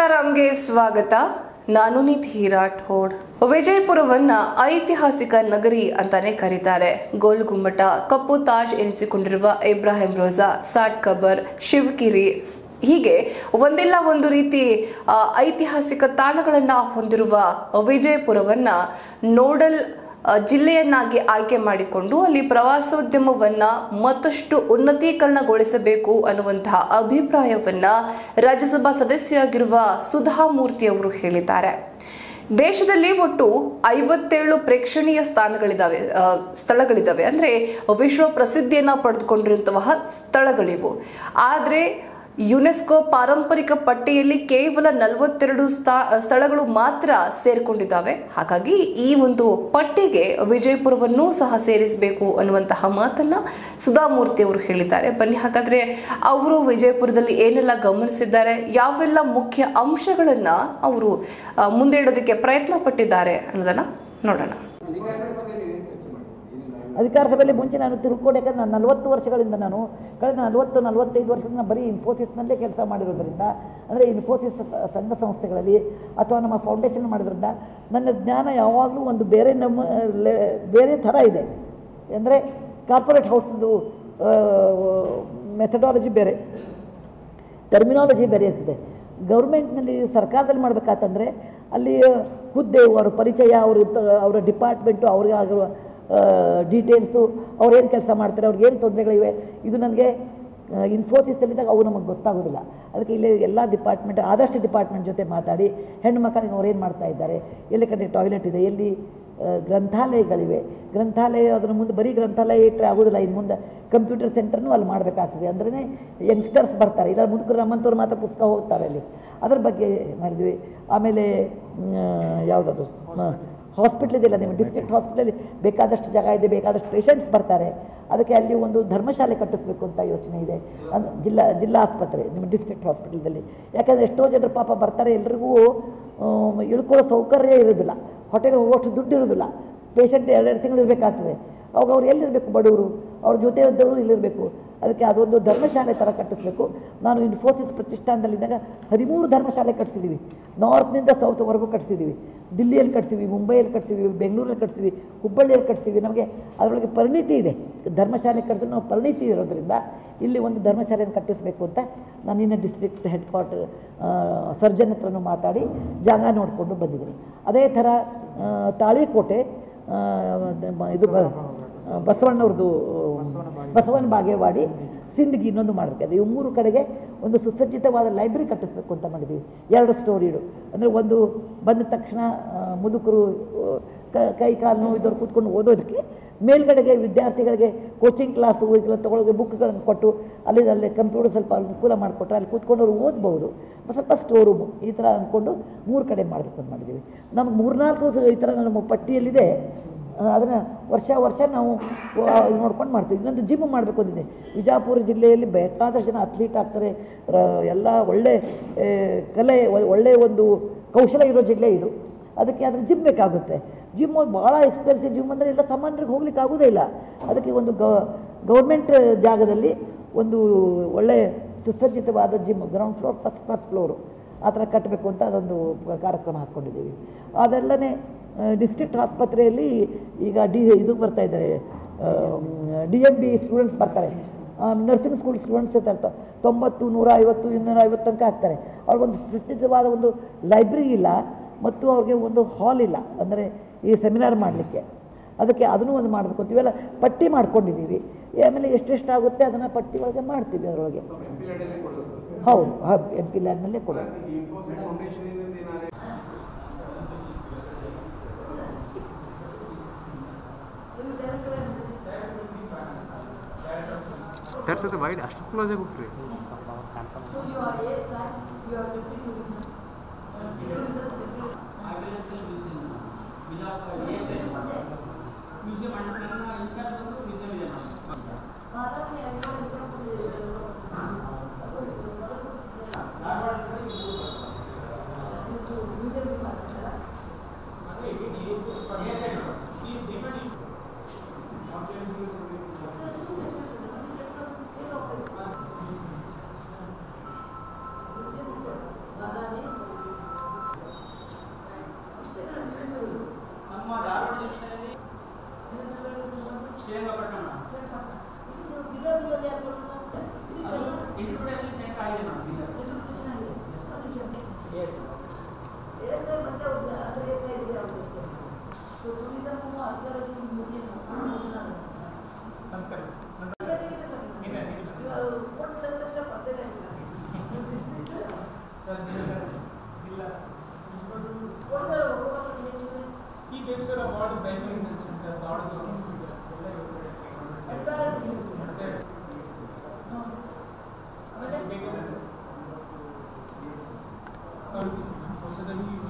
ಸೀತಾರಾಮ್ಗೆ ಸ್ವಾಗತ. ನಾನು ನಿಧಿ ರಾಠೋಡ್. ವಿಜಯಪುರವನ್ನ ಐತಿಹಾಸಿಕ ನಗರಿ ಅಂತಾನೆ ಕರೀತಾರೆ. ಗೋಲ್ ಗುಮ್ಮಟ, ಕಪ್ಪು ತಾಜ್ ಎನಿಸಿಕೊಂಡಿರುವ ಇಬ್ರಾಹಿಂ ರೋಜಾ, ಸಾಟ್ ಕಬರ್, ಶಿವಗಿರಿ ಹೀಗೆ ಒಂದಿಲ್ಲ ಒಂದು ರೀತಿ ಐತಿಹಾಸಿಕ ತಾಣಗಳನ್ನ ಹೊಂದಿರುವ ವಿಜಯಪುರವನ್ನ ನೋಡಲ್ ಜಿಲ್ಲೆಯನ್ನಾಗಿ ಆಯ್ಕೆ ಮಾಡಿಕೊಂಡು ಅಲ್ಲಿ ಪ್ರವಾಸೋದ್ಯಮವನ್ನ ಮತ್ತಷ್ಟು ಉನ್ನತೀಕರಣಗೊಳಿಸಬೇಕು ಅನ್ನುವಂತಹ ಅಭಿಪ್ರಾಯವನ್ನ ರಾಜ್ಯಸಭಾ ಸದಸ್ಯರಾಗಿರುವ ಸುಧಾಮೂರ್ತಿ ಅವರು ಹೇಳಿದ್ದಾರೆ. ದೇಶದಲ್ಲಿ ಒಟ್ಟು ಐವತ್ತೇಳು ಪ್ರೇಕ್ಷಣೀಯ ಸ್ಥಾನಗಳಿದಾವೆ ಸ್ಥಳಗಳಿದಾವೆ. ಅಂದ್ರೆ ವಿಶ್ವ ಪ್ರಸಿದ್ಧಿಯನ್ನ ಪಡೆದುಕೊಂಡಿರುವಂತಹ ಸ್ಥಳಗಳಿವು. ಆದ್ರೆ ಯುನೆಸ್ಕೋ ಪಾರಂಪರಿಕ ಪಟ್ಟಿಯಲ್ಲಿ ಕೇವಲ ನಲವತ್ತೆರಡು ಸ್ಥಳಗಳು ಮಾತ್ರ ಸೇರಿಕೊಂಡಿದ್ದಾವೆ. ಹಾಗಾಗಿ ಈ ಒಂದು ಪಟ್ಟಿಗೆ ವಿಜಯಪುರವನ್ನು ಸಹ ಸೇರಿಸಬೇಕು ಅನ್ನುವಂತಹ ಮಾತನ್ನ ಸುಧಾಮೂರ್ತಿ ಅವರು ಹೇಳಿದ್ದಾರೆ. ಬನ್ನಿ, ಹಾಗಾದ್ರೆ ಅವರು ವಿಜಯಪುರದಲ್ಲಿ ಏನೆಲ್ಲ ಗಮನಿಸಿದ್ದಾರೆ, ಯಾವೆಲ್ಲ ಮುಖ್ಯ ಅಂಶಗಳನ್ನ ಅವರು ಮುಂದೆ ಇಡೋದಕ್ಕೆ ಪ್ರಯತ್ನ ಪಟ್ಟಿದ್ದಾರೆ ಅನ್ನೋದನ್ನ ನೋಡೋಣ. ಅಧಿಕಾರ ಸಭೆಯಲ್ಲಿ ಮುಂಚೆ ನಾನು ತಿಳ್ಕೊಂಡು ನಾನು ನಲವತ್ತು ವರ್ಷಗಳಿಂದ ನಾನು, ಕಳೆದ ನಲವತ್ತು, ನಲವತ್ತೈದು ವರ್ಷದಿಂದ ನಾನು ಬರೀ ಇನ್ಫೋಸಿಸ್ನಲ್ಲೇ ಕೆಲಸ ಮಾಡಿರೋದರಿಂದ, ಅಂದರೆ ಇನ್ಫೋಸಿಸ್ ಸಂಘ ಸಂಸ್ಥೆಗಳಲ್ಲಿ ಅಥವಾ ನಮ್ಮ ಫೌಂಡೇಶನ್ ಮಾಡಿದ್ರಿಂದ ನನ್ನ ಜ್ಞಾನ ಯಾವಾಗಲೂ ಒಂದು ಬೇರೆ ನಮ್ಮ ಬೇರೆ ಥರ ಇದೆ. ಅಂದರೆ ಕಾರ್ಪೊರೇಟ್ ಹೌಸ್ದು ಮೆಥಡಾಲಜಿ ಬೇರೆ ಟರ್ಮಿನಾಲಜಿ ಬೇರೆ ಇರ್ತದೆ. ಗೌರ್ಮೆಂಟ್ನಲ್ಲಿ ಸರ್ಕಾರದಲ್ಲಿ ಮಾಡಬೇಕಾತಂದರೆ ಅಲ್ಲಿ ಹುದ್ದೆ ಅವರ ಪರಿಚಯ, ಅವರು, ಅವರ ಡಿಪಾರ್ಟ್ಮೆಂಟು ಅವ್ರಿಗೆ ಆಗಿರುವ ಡೀಟೇಲ್ಸು ಅವ್ರೇನು ಕೆಲಸ ಮಾಡ್ತಾರೆ, ಅವ್ರಿಗೆ ಏನು ತೊಂದರೆಗಳಿವೆ, ಇದು ನನಗೆ ಇನ್ಫೋಸಿಸಲ್ಲಿದ್ದಾಗ ಅವು ನಮಗೆ ಗೊತ್ತಾಗೋದಿಲ್ಲ. ಅದಕ್ಕೆ ಇಲ್ಲಿ ಎಲ್ಲ ಡಿಪಾರ್ಟ್ಮೆಂಟ್ ಆದಷ್ಟು ಡಿಪಾರ್ಟ್ಮೆಂಟ್ ಜೊತೆ ಮಾತಾಡಿ, ಹೆಣ್ಣು ಮಕ್ಕಳಿಗೆ ಏನು ಮಾಡ್ತಾ ಇದ್ದಾರೆ, ಎಲ್ಲಿ ಕಡೆ ಟಾಯ್ಲೆಟ್ ಇದೆ, ಎಲ್ಲಿ ಗ್ರಂಥಾಲಯಗಳಿವೆ, ಗ್ರಂಥಾಲಯ, ಅದರ ಮುಂದೆ ಬರೀ ಗ್ರಂಥಾಲಯ ಇಟ್ಟರೆ ಆಗೋದಿಲ್ಲ ಇನ್ನು ಮುಂದೆ ಕಂಪ್ಯೂಟರ್ ಸೆಂಟರ್ನೂ ಅಲ್ಲಿ ಮಾಡಬೇಕಾಗ್ತದೆ. ಅಂದ್ರೆ ಯಂಗ್ಸ್ಟರ್ಸ್ ಬರ್ತಾರೆ ಇಲ್ಲ ಮುದುಕರು ನಮ್ಮಂಥವ್ರು ಮಾತ್ರ ಪುಸ್ತಕ ಹೋಗ್ತಾರೆ ಅಲ್ಲಿ. ಅದ್ರ ಬಗ್ಗೆ ಮಾಡಿದ್ವಿ. ಆಮೇಲೆ ಯಾವುದದು? ಹಾಸ್ಪಿಟ್ಲ್ ಇದೆಯಲ್ಲ ನಿಮ್ಮ ಡಿಸ್ಟ್ರಿಕ್ಟ್ ಹಾಸ್ಪಿಟಲಲ್ಲಿ ಬೇಕಾದಷ್ಟು ಜಾಗ ಇದೆ ಬೇಕಾದಷ್ಟು ಪೇಷಂಟ್ಸ್ ಬರ್ತಾರೆ. ಅದಕ್ಕೆ ಅಲ್ಲಿ ಒಂದು ಧರ್ಮಶಾಲೆ ಕಟ್ಟಿಸ್ಬೇಕು ಅಂತ ಯೋಚನೆ ಇದೆ. ಅಂದ್ ಜಿಲ್ಲಾ ಜಿಲ್ಲಾ ಆಸ್ಪತ್ರೆ ನಿಮ್ಮ ಡಿಸ್ಟ್ರಿಕ್ಟ್ ಹಾಸ್ಪಿಟಲ್ದಲ್ಲಿ ಯಾಕಂದರೆ ಎಷ್ಟೋ ಜನರು ಪಾಪ ಬರ್ತಾರೆ ಎಲ್ರಿಗೂ ಇಳ್ಕೊಳ್ಳೋ ಸೌಕರ್ಯ ಇರೋದಿಲ್ಲ. ಹೋಟೆಲ್ ಹೋಗೋಷ್ಟು ದುಡ್ಡು ಇರೋದಿಲ್ಲ. ಪೇಷಂಟ್ ಎರಡು ತಿಂಗಳು ಇರಬೇಕಾಗ್ತದೆ. ಅವಾಗ ಅವ್ರು ಎಲ್ಲಿರಬೇಕು ಬಡವರು? ಅವ್ರ ಜೊತೆ ಇದ್ದವರು ಇಲ್ಲಿರಬೇಕು. ಅದಕ್ಕೆ ಅದೊಂದು ಧರ್ಮಶಾಲೆ ಥರ ಕಟ್ಟಿಸ್ಬೇಕು. ನಾನು ಇನ್ಫೋಸಿಸ್ ಪ್ರತಿಷ್ಠಾನದಲ್ಲಿದ್ದಾಗ ಹದಿಮೂರು ಧರ್ಮಶಾಲೆ ಕಟ್ಸಿದ್ದೀವಿ ನಾರ್ತ್ನಿಂದ ಸೌತ್ವರೆಗೂ ಕಟ್ಸಿದ್ದೀವಿ ದಿಲ್ಲಿಯಲ್ಲಿ ಕಟ್ಸಿವಿ ಮುಂಬೈಯಲ್ಲಿ ಕಟ್ಸಿವಿ ಬೆಂಗಳೂರಲ್ಲಿ ಕಟ್ಸಿವಿ ಹುಬ್ಬಳ್ಳಿಯಲ್ಲಿ ಕಟ್ಸಿವಿ ನಮಗೆ ಅದರೊಳಗೆ ಪರಿಣಿತಿ ಇದೆ. ಧರ್ಮಶಾಲೆ ಕಟ್ಟಿದ್ರು ನಾವು ಪರಿಣಿತಿ ಇರೋದ್ರಿಂದ ಇಲ್ಲಿ ಒಂದು ಧರ್ಮಶಾಲೆಯನ್ನು ಕಟ್ಟಿಸಬೇಕು ಅಂತ ನಾನು ಇನ್ನು ಡಿಸ್ಟ್ರಿಕ್ಟ್ ಹೆಡ್ ಕ್ವಾರ್ಟರ್ ಸರ್ಜನ್ ಹತ್ರನೂ ಮಾತಾಡಿ ಜಾಗ ನೋಡಿಕೊಂಡು ಬಂದಿದ್ದೀನಿ. ಅದೇ ಥರ ತಾಳಿಕೋಟೆ ಇದು ಬಸವಣ್ಣವ್ರದ್ದು ಬಸವನ ಬಾಗೇವಾಡಿ. ಸಿಂದಗಿ ಇನ್ನೊಂದು ಮಾಡಬೇಕು ಇವು ಮೂರು ಕಡೆಗೆ ಒಂದು ಸುಸಜ್ಜಿತವಾದ ಲೈಬ್ರರಿ ಕಟ್ಟಿಸ್ಬೇಕು ಅಂತ ಮಾಡಿದ್ದೀವಿ ಎರಡು ಸ್ಟೋರಿಡು ಅಂದರೆ ಒಂದು ಬಂದ ತಕ್ಷಣ ಮುದುಕರು ಕೈ ಕಾಲು ನೋವು ಇದ್ದವ್ರು ಕೂತ್ಕೊಂಡು ಓದೋದಕ್ಕೆ ಮೇಲ್ಗಡೆಗೆ ವಿದ್ಯಾರ್ಥಿಗಳಿಗೆ ಕೋಚಿಂಗ್ ಕ್ಲಾಸು ಇದೆಲ್ಲ ತೊಗೊಳಗೆ ಬುಕ್ಗಳನ್ನು ಕೊಟ್ಟು ಅಲ್ಲಿ ಅಲ್ಲಿ ಕಂಪ್ಯೂಟರ್ ಸ್ವಲ್ಪ ಅನುಕೂಲ ಮಾಡಿಕೊಟ್ರೆ ಅಲ್ಲಿ ಕೂತ್ಕೊಂಡು ಅವ್ರು ಓದ್ಬೋದು ಸ್ವಲ್ಪ ಸ್ಟೋರ್ ರೂಮು ಈ ಥರ ಅಂದ್ಕೊಂಡು ಮೂರು ಕಡೆ ಮಾಡಬೇಕು ಅಂತ ಮಾಡಿದ್ದೀವಿ ನಮ್ಗೆ ಮೂರ್ನಾಲ್ಕು ಈ ಥರ ನಮ್ಮ ಪಟ್ಟಿಯಲ್ಲಿದೆ. ಅದನ್ನು ವರ್ಷ ವರ್ಷ ನಾವು ನೋಡ್ಕೊಂಡು ಮಾಡ್ತೀವಿ. ಇನ್ನೊಂದು ಜಿಮ್ ಮಾಡಬೇಕು ಅಂತಿದೆ ವಿಜಾಪುರ ಜಿಲ್ಲೆಯಲ್ಲಿ ಬೇಕಾದಷ್ಟು ಜನ ಅಥ್ಲೀಟ್ ಆಗ್ತಾರೆ. ಎಲ್ಲ ಒಳ್ಳೆ ಕಲೆ ಒಳ್ಳೆಯ ಒಂದು ಕೌಶಲ ಇರೋ ಜಿಲ್ಲೆ ಇದು. ಅದಕ್ಕೆ ಅದ್ರ ಜಿಮ್ ಬೇಕಾಗುತ್ತೆ. ಜಿಮ್ ಭಾಳ ಎಕ್ಸ್ಪೆನ್ಸಿವ್ ಜಿಮ್ ಅಂದರೆ ಎಲ್ಲ ಸಾಮಾನ್ಯರಿಗೆ ಹೋಗ್ಲಿಕ್ಕೆ ಆಗೋದೇ ಇಲ್ಲ. ಅದಕ್ಕೆ ಒಂದು ಗ ಗೌರ್ಮೆಂಟ್ ಜಾಗದಲ್ಲಿ ಒಂದು ಒಳ್ಳೆ ಸುಸಜ್ಜಿತವಾದ gym ground floor first first floor ಆ ಥರ ಕಟ್ಟಬೇಕು ಅಂತ ಅದೊಂದು ಕಾರ್ಯಕ್ರಮ ಹಾಕ್ಕೊಂಡಿದ್ದೀವಿ. ಅದೆಲ್ಲನೇ ಡಿಸ್ಟ್ರಿಕ್ಟ್ ಆಸ್ಪತ್ರೆಯಲ್ಲಿ ಈಗ ಡಿ ಇದು ಬರ್ತಾ ಇದ್ದಾರೆ. ಡಿ ಎಂ ಬಿ ಸ್ಟೂಡೆಂಟ್ಸ್ ಬರ್ತಾರೆ. ನರ್ಸಿಂಗ್ ಸ್ಕೂಲ್ ಸ್ಟೂಡೆಂಟ್ಸ್ ಇರ್ತಾರೆ. ತೊಂಬತ್ತು ನೂರ ಐವತ್ತು ಇನ್ನೂರ ಐವತ್ತು ತನಕ ಹಾಕ್ತಾರೆ. ಅವ್ರಿಗೊಂದು ಸುಸ್ಥಿತವಾದ ಒಂದು ಲೈಬ್ರರಿ ಇಲ್ಲ ಮತ್ತು ಅವ್ರಿಗೆ ಒಂದು ಹಾಲ್ ಇಲ್ಲ. ಅಂದರೆ ಈ ಸೆಮಿನಾರ್ ಮಾಡಲಿಕ್ಕೆ. ಅದಕ್ಕೆ ಅದನ್ನು ಒಂದು ಮಾಡಬೇಕು ಅಂತೀವಿ ಇವೆಲ್ಲ ಪಟ್ಟಿ ಮಾಡ್ಕೊಂಡಿದ್ದೀವಿ. ಆಮೇಲೆ ಎಷ್ಟೆಷ್ಟಾಗುತ್ತೆ ಅದನ್ನು ಪಟ್ಟಿ ಒಳಗೆ ಮಾಡ್ತೀವಿ ಅದರೊಳಗೆ. ಹೌದು ಎಂ ಪಿ ಲ್ಯಾಂಡ್ನಲ್ಲೇ ಕೊಡೋದು. That was a wide astrological play. So you are yes, that you are looking to listen. Museum అంటున్నా ఇన్ఛార్జ్ మ్యూజియం మ్యూజియం డిపార్ట్మెంట్ కదా ತರ್ತದೆ ವೈಡ್ ಅಷ್ಟು ಕ್ಲೋಸ್ ಆಗಿ ಹೋಗ್ರಿ ಈ ದೇವಸ್ಥಾನ ಭಾಳ ಪ್ರೈಮರಿ ಸೆಂಟರ್ ದಾವಣಗೆರೆ ಹಾಸ್ಪಿಟಲ್ ಎಲ್ಲ ಮತ್ತೆ ತಾಲೂಕು ಹೊಸದಾಗಿ ನೇಮಕ ಹಳೆ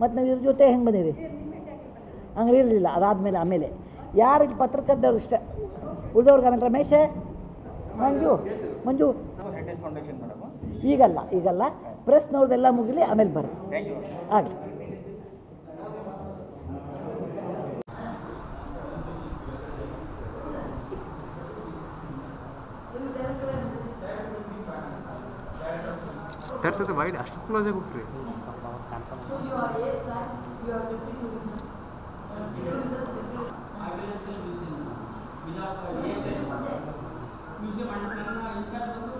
ಮತ್ತು ನಾವು ಇದ್ರ ಜೊತೆ ಹೆಂಗೆ ಬಂದೀವಿ? ಹಂಗೆ ಇರಲಿಲ್ಲ ಅದಾದಮೇಲೆ ಆಮೇಲೆ. ಯಾರು ಇಲ್ಲಿ ಪತ್ರಕರ್ತವ್ರು ಇಷ್ಟ? ಉಳಿದವ್ರಿಗೆ ಆಮೇಲೆ ರಮೇಶ, ಮಂಜು ಮಂಜು. ಈಗಲ್ಲ ಈಗಲ್ಲ. ಪ್ರೆಸ್ನವ್ರದ್ದೆಲ್ಲ ಮುಗಿಲಿ, ಆಮೇಲೆ ಬರ್ರಿ. ಆಗಲಿ. ತರ್ತದೆ ಅಷ್ಟು ಕ್ಲೋಸ್ ಆಗಿ ಹೋಗ್ರಿ మ్యూజియం అంటున్నాను ఇన్ఛార్జ్